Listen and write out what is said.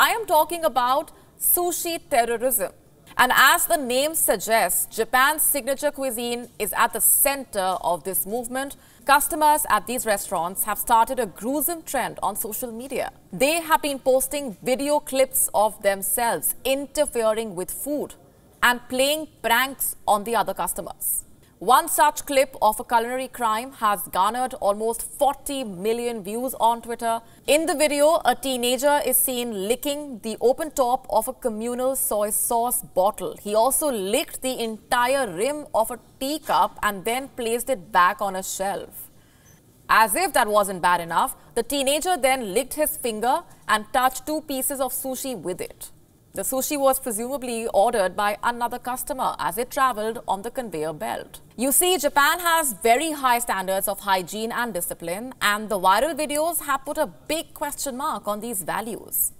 I am talking about sushi terrorism. And as the name suggests, Japan's signature cuisine is at the center of this movement. Customers at these restaurants have started a gruesome trend on social media. They have been posting video clips of themselves interfering with food and playing pranks on the other customers. One such clip of a culinary crime has garnered almost 40 million views on Twitter. In the video, a teenager is seen licking the open top of a communal soy sauce bottle. He also licked the entire rim of a teacup and then placed it back on a shelf. As if that wasn't bad enough, the teenager then licked his finger and touched two pieces of sushi with it. The sushi was presumably ordered by another customer as it traveled on the conveyor belt. You see, Japan has very high standards of hygiene and discipline, and the viral videos have put a big question mark on these values.